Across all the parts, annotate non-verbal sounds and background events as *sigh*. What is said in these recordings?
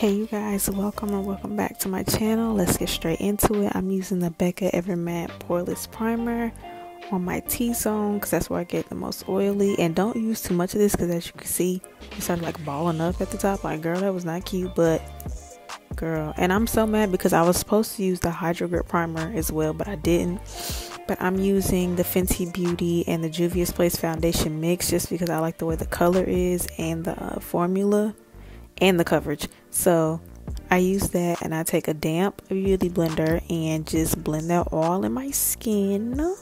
Hey you guys, welcome and welcome back to my channel. Let's get straight into it. I'm using the Becca Evermatte Poreless Primer on my T-zone because that's where I get the most oily. And don't use too much of this because as you can see, it started like balling up at the top. Like, girl, that was not cute, but girl. And I'm so mad because I was supposed to use the Hydro Grip Primer as well, but I didn't. But I'm using the Fenty Beauty and the Juvia's Place Foundation Mix just because I like the way the color is and the uh, formula and the coverage. So I use that and I take a damp beauty blender and just blend that all in my skin.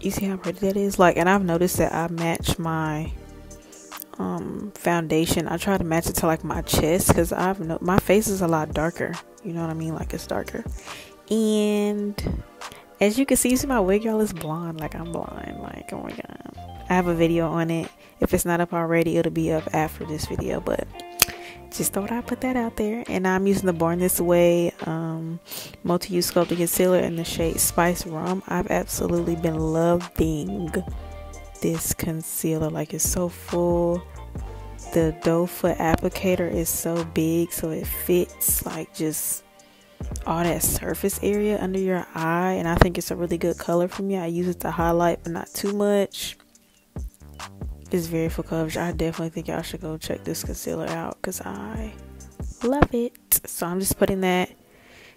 You see how pretty that is? Like, and I've noticed that I match my um, foundation. I try to match it to like my chest because I've no, my face is a lot darker. You know what I mean? Like it's darker. And as you can see, see my wig, y'all is blonde. Like I'm blind. Like oh my god. I have a video on it. If it's not up already, it'll be up after this video. But just thought I'd put that out there. And I'm using the Born This Way um, multi-use sculpting concealer in the shade Spiced Rum. I've absolutely been loving this concealer. Like it's so full. The doe foot applicator is so big, so it fits like just all that surface area under your eye. And I think it's a really good color for me. I use it to highlight, but not too much is very full coverage. I definitely think y'all should go check this concealer out because I love it. So I'm just putting that,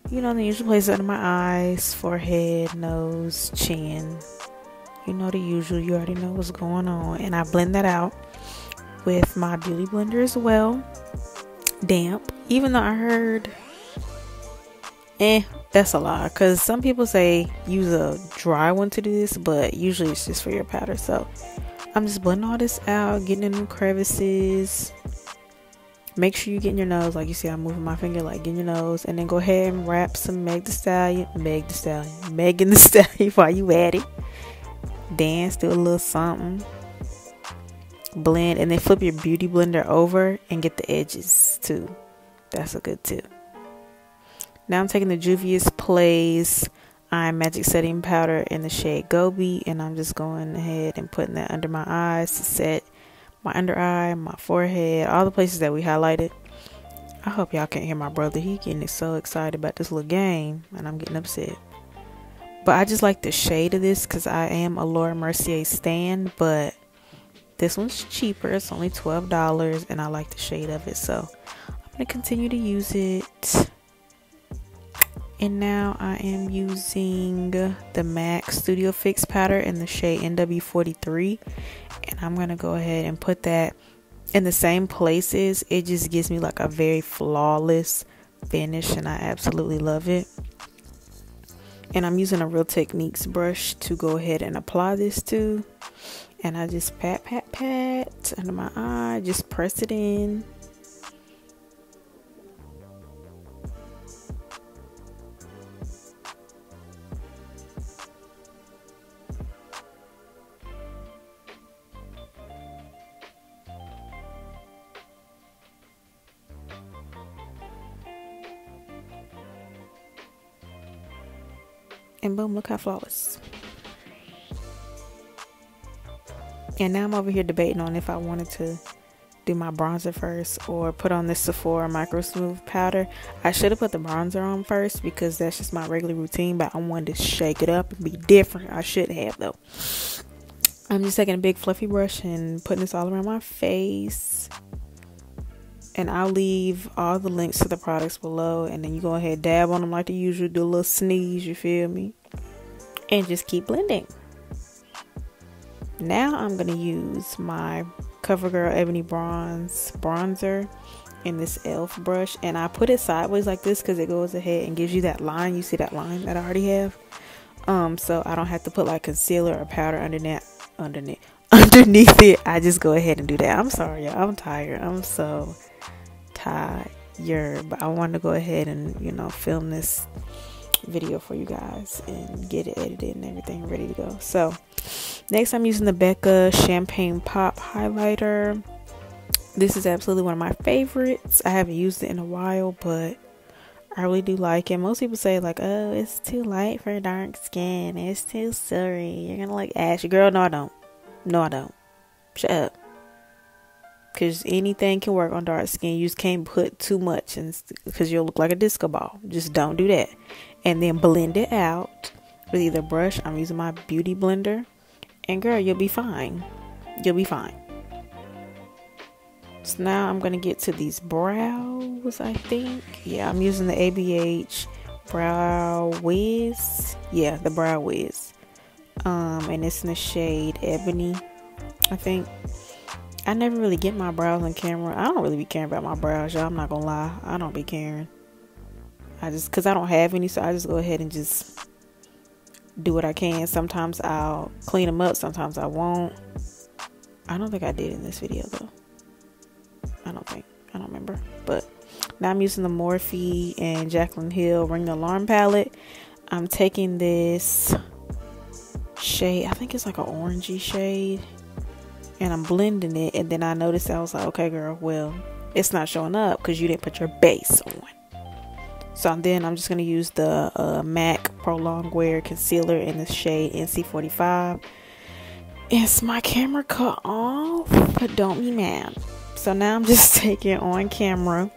you know, the usual places under my eyes, forehead, nose, chin. You know the usual. You already know what's going on. And I blend that out with my beauty blender as well. Damp. Even though I heard, eh, that's a lie. Because some people say use a dry one to do this, but usually it's just for your powder. So I'm just blending all this out, getting in the crevices. Make sure you get in your nose, like you see, I'm moving my finger, like get in your nose, and then go ahead and rap some Meg the Stallion, Meg the Stallion, *laughs* Megan Thee Stallion *laughs* while you at it. Dance, do a little something, blend, and then flip your beauty blender over and get the edges too. That's a good tip. Now I'm taking the Juvia's Place eye magic setting powder in the shade Gobi and I'm just going ahead and putting that under my eyes to set my under eye, my forehead, all the places that we highlighted. I hope y'all can't hear my brother. He getting so excited about this little game and I'm getting upset. But I just like the shade of this because I am a Laura Mercier stand, but this one's cheaper. It's only $12 and I like the shade of it. So I'm going to continue to use it and now I am using the MAC Studio Fix powder in the shade NW43 and I'm gonna go ahead and put that in the same places. It just gives me like a very flawless finish and I absolutely love it. And I'm using a Real Techniques brush to go ahead and apply this to. And I just pat pat pat under my eye just press it in And boom, look how flawless. And now I'm over here debating on if I wanted to do my bronzer first or put on this Sephora Micro Smooth powder. I should have put the bronzer on first because that's just my regular routine, but I wanted to shake it up and be different. I should have though. I'm just taking a big fluffy brush and putting this all around my face and I'll leave all the links to the products below and then you go ahead dab on them like the usual do a little sneeze you feel me and just keep blending. Now I'm gonna use my CoverGirl Ebony Bronze bronzer in this elf brush and I put it sideways like this because it goes ahead and gives you that line. You see that line that I already have? Um so I don't have to put like concealer or powder underneath underneath *laughs* underneath it. I just go ahead and do that. I'm sorry y'all. I'm tired. I'm so tired, but I wanted to go ahead and you know film this video for you guys and get it edited and everything ready to go. So next I'm using the Becca Champagne Pop highlighter. This is absolutely one of my favorites. I haven't used it in a while, but I really do like it. Most people say like, "Oh, it's too light for dark skin. It's too silvery. You're gonna like ashy." Girl, no, I don't. No, I don't. Shut up. because anything can work on dark skin. You just can't put too much, and because you'll look like a disco ball. Just don't do that. And then blend it out with either brush. I'm using my beauty blender, and girl, you'll be fine. You'll be fine. So now I'm gonna get to these brows. I think, yeah, I'm using the ABH brow wiz. Yeah, the brow wiz. Um, and it's in the shade ebony. I think I never really get my brows on camera. I don't really be caring about my brows, y'all. I'm not gonna lie. I don't be caring. I just, cause I don't have any, so I just go ahead and just do what I can. Sometimes I'll clean them up, sometimes I won't. I don't think I did in this video though. I don't think. I don't remember. But now I'm using the Morphe and Jaclyn Hill Ring the Alarm palette. I'm taking this shade. I think it's like an orangey shade and I'm blending it. And then I noticed I was like, okay, girl, well, it's not showing up because you didn't put your base on. So then I'm just going to use the uh, MAC Pro Longwear Concealer in the shade NC45. Is my camera cut off? But don't be mad. So now I'm *laughs* just taking on camera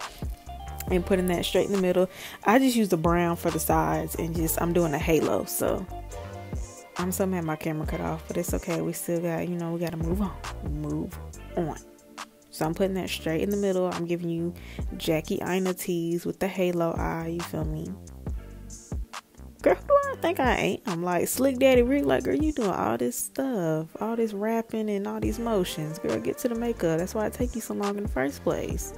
and putting that straight in the middle. I just use the brown for the sides and just I'm doing a halo. So I'm so mad my camera cut off, but it's okay. We still got, you know, we got to move on. Move on. So I'm putting that straight in the middle. I'm giving you Jackie Aina tees with the halo eye. You feel me? Girl, who do I think I ain't? I'm like Slick Daddy Rick. Like, girl, you doing all this stuff, all this rapping and all these motions. Girl, get to the makeup. That's why it take you so long in the first place.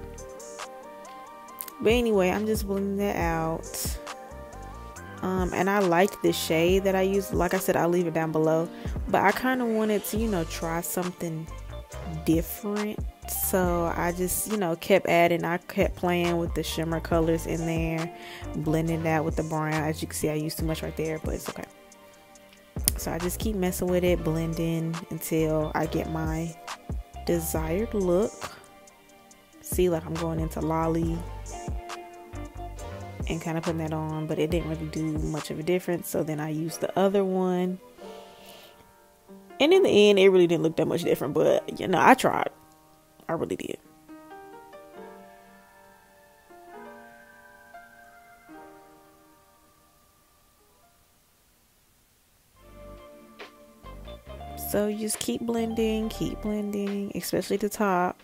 But anyway, I'm just blending that out. Um, and I like the shade that I use. Like I said, I'll leave it down below. But I kind of wanted to, you know, try something different. So I just, you know, kept adding. I kept playing with the shimmer colors in there, blending that with the brown. As you can see, I used too much right there, but it's okay. So I just keep messing with it, blending until I get my desired look. See, like I'm going into Lolly and kind of putting that on, but it didn't really do much of a difference. So then I used the other one. And in the end, it really didn't look that much different, but you know, I tried. I really did. So you just keep blending, keep blending, especially the top.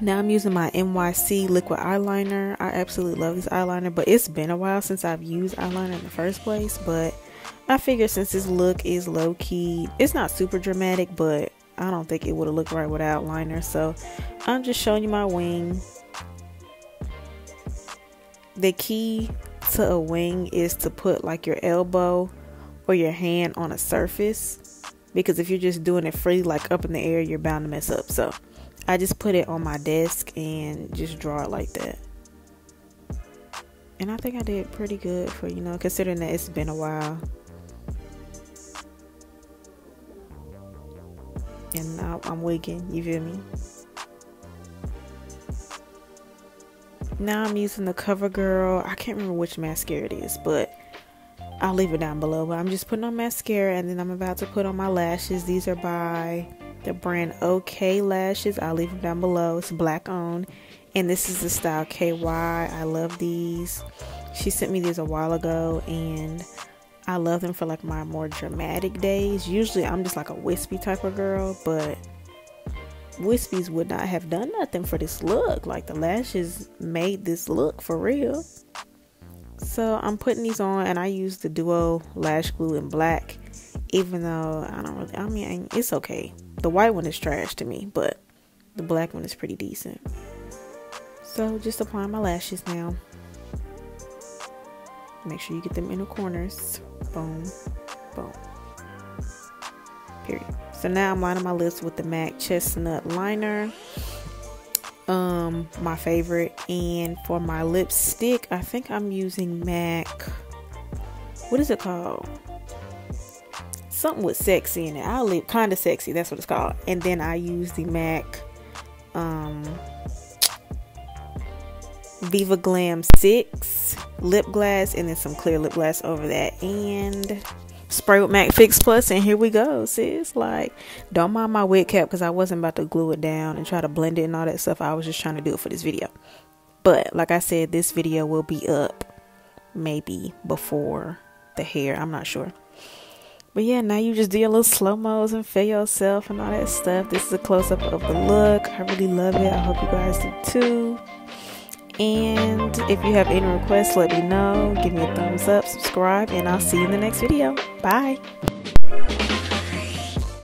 Now I'm using my NYC liquid eyeliner. I absolutely love this eyeliner, but it's been a while since I've used eyeliner in the first place. But I figure since this look is low key, it's not super dramatic, but I don't think it would have looked right without liner. So I'm just showing you my wing. The key to a wing is to put like your elbow or your hand on a surface because if you're just doing it free like up in the air you're bound to mess up so I just put it on my desk and just draw it like that. And I think I did pretty good for, you know, considering that it's been a while. And now I'm wigging, you feel me? Now I'm using the CoverGirl. I can't remember which mascara it is, but I'll leave it down below. But I'm just putting on mascara and then I'm about to put on my lashes. These are by the brand Ohkayy Lashes. I'll leave them down below. It's black owned. And this is the style KY. I love these. She sent me these a while ago and I love them for like my more dramatic days. Usually I'm just like a wispy type of girl, but wispies would not have done nothing for this look. Like the lashes made this look for real. So I'm putting these on and I use the Duo Lash Glue in black even though I don't really I mean it's okay. The white one is trash to me, but the black one is pretty decent. So just applying my lashes now. Make sure you get them in the corners. Boom, boom. Period. So now I'm lining my lips with the MAC Chestnut Liner. Um, my favorite. And for my lipstick, I think I'm using MAC. What is it called? something with sexy in it. I'll kind of sexy. That's what it's called. And then I use the MAC um, Viva Glam 6 lip gloss and then some clear lip gloss over that. And spray with Mac Fix Plus, and here we go, sis. Like, don't mind my wig cap because I wasn't about to glue it down and try to blend it and all that stuff. I was just trying to do it for this video. But like I said, this video will be up maybe before the hair. I'm not sure. But yeah, now you just do your little slow mos and feel yourself and all that stuff. This is a close up of the look. I really love it. I hope you guys do too. And if you have any requests, let me know. Give me a thumbs up, subscribe, and I'll see you in the next video. Bye.